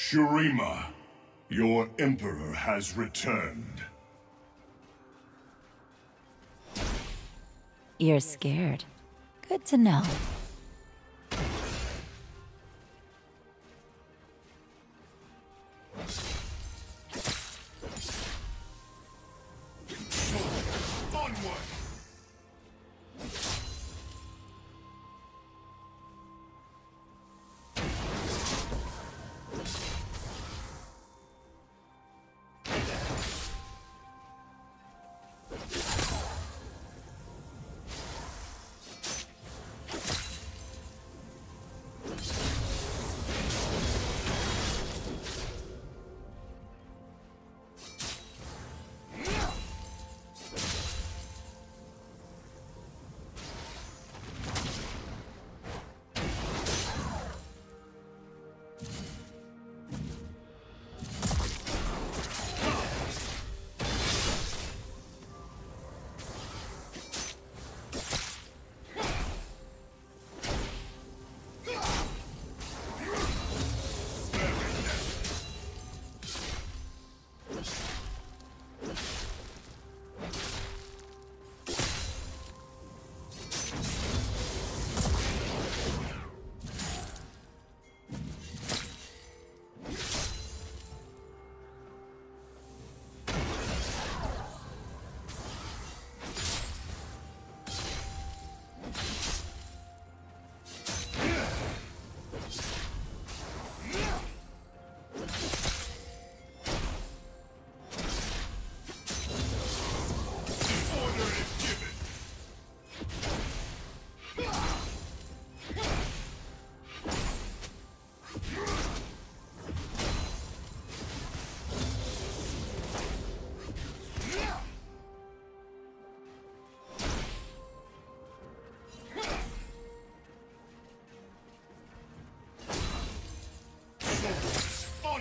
Shurima, your Emperor has returned. You're scared. Good to know.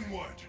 Soldiers,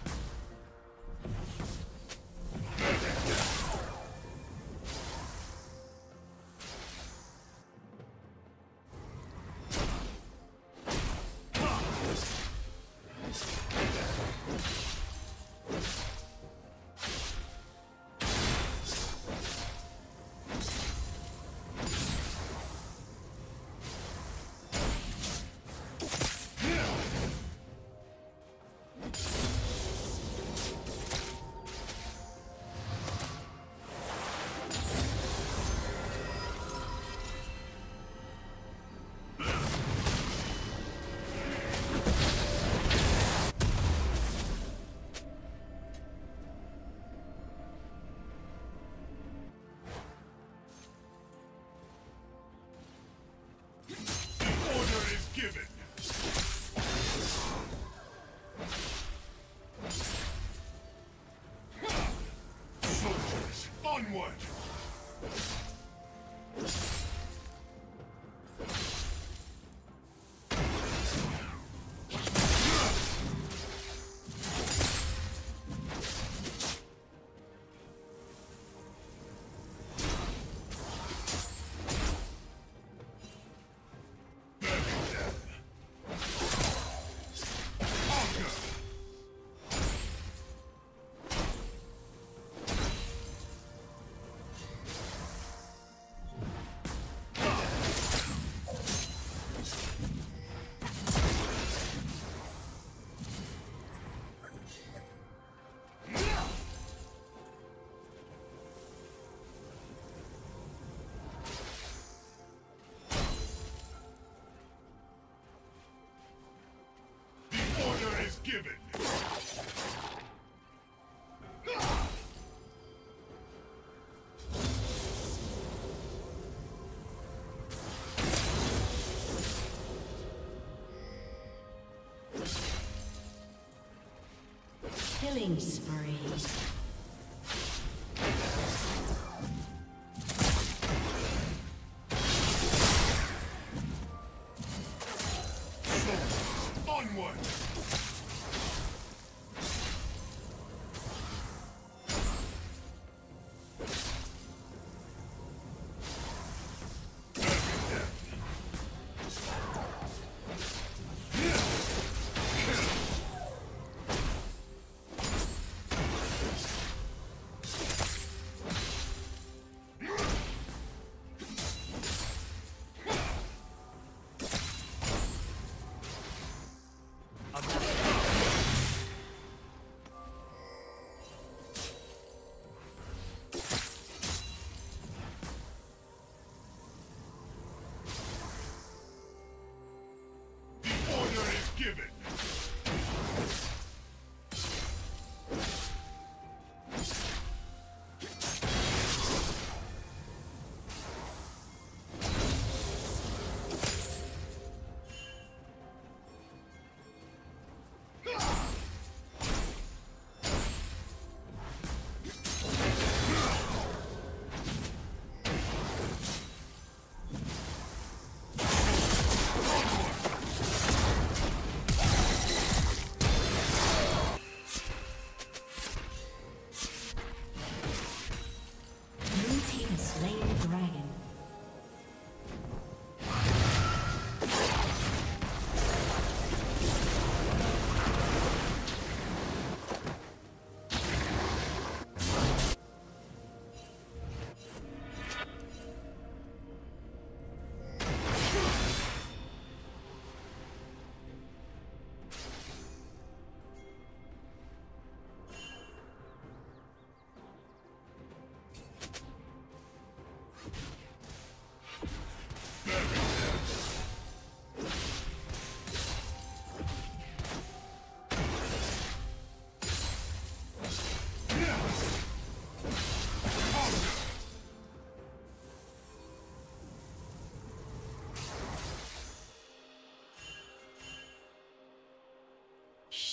Killing spree.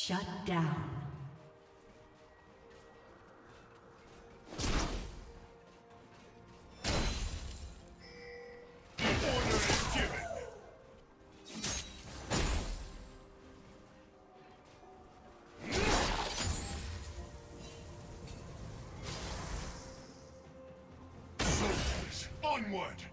Shut down. Onward!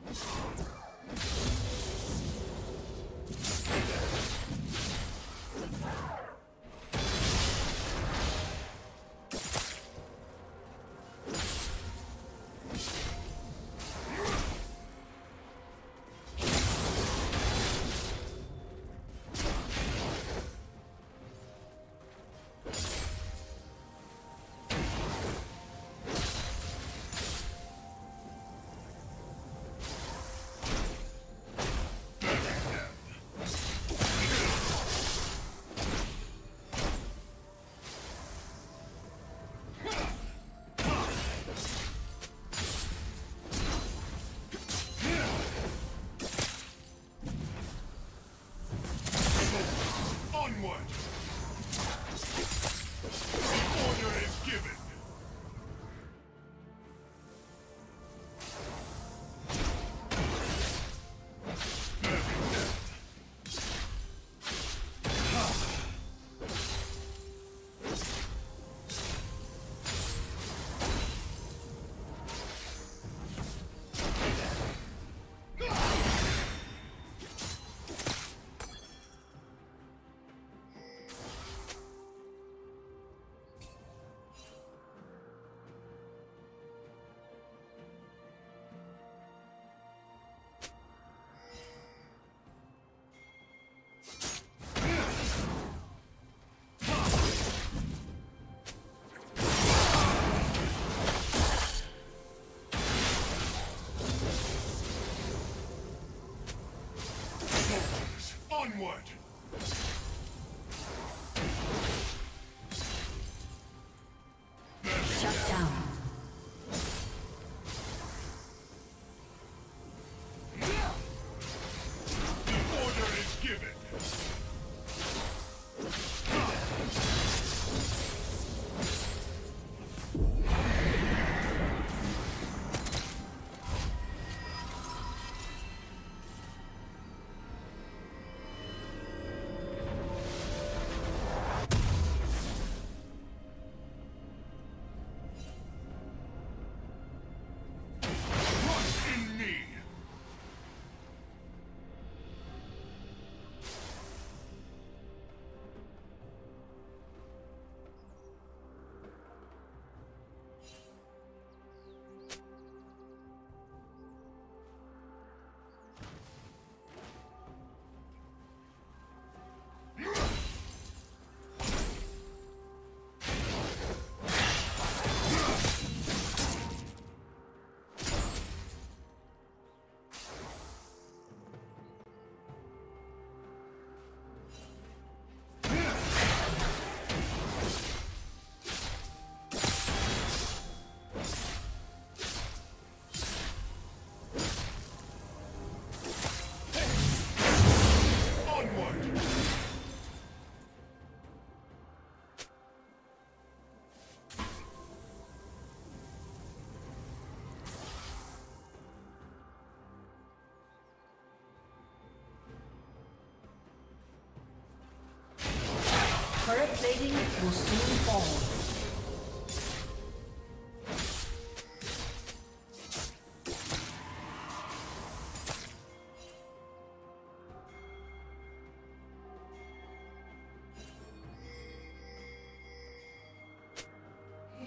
Turret plating will soon fall.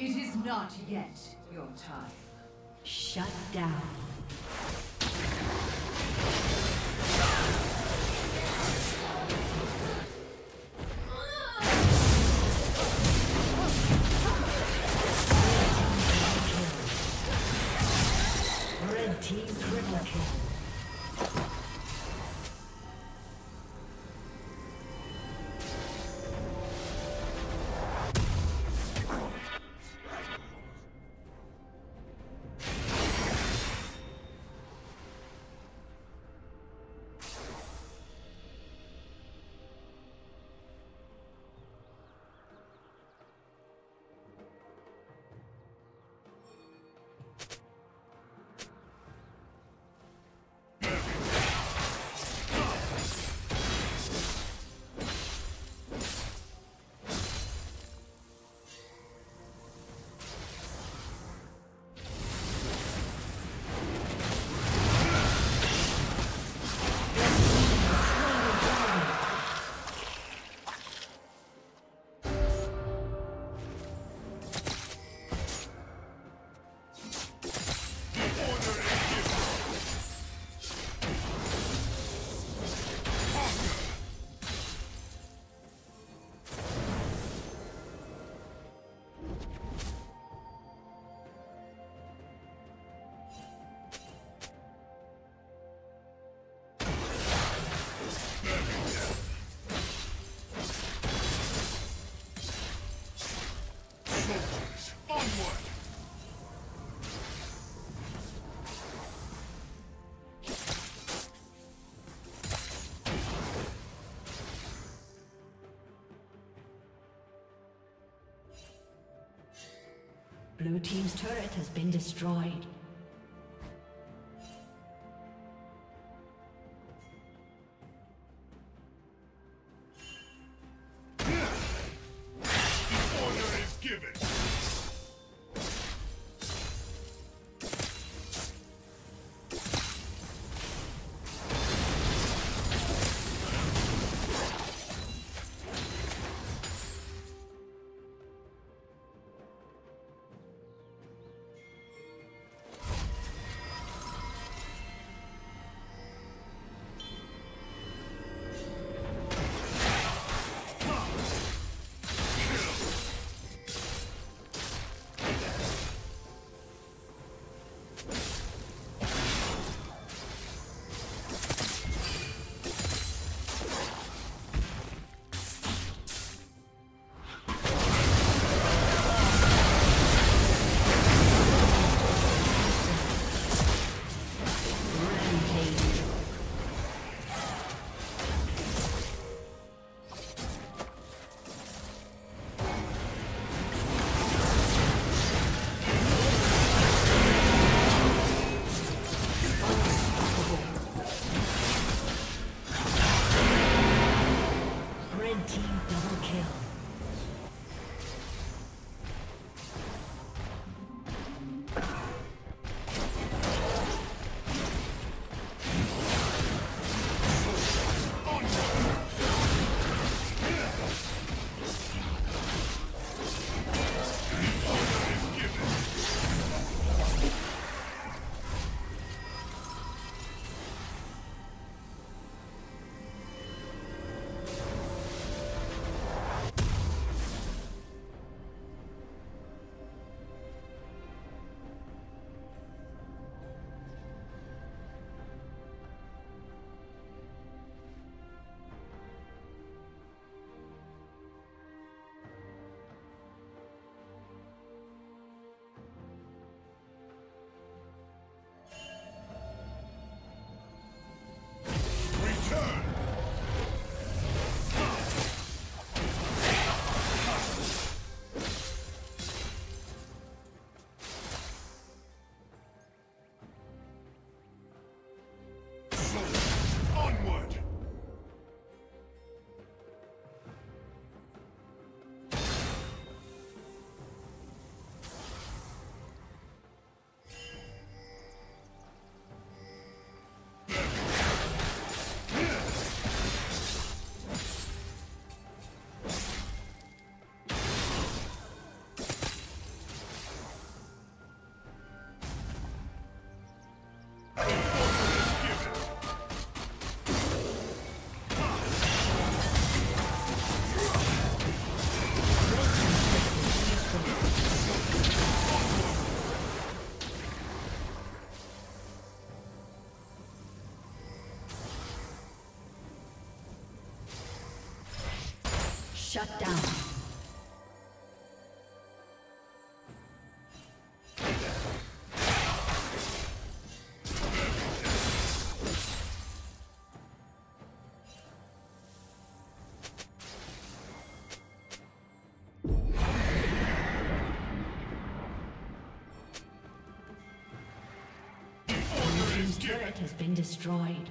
It is not yet your time. Shut down. Blue team's turret has been destroyed. Order is given. Shut down. Has been destroyed.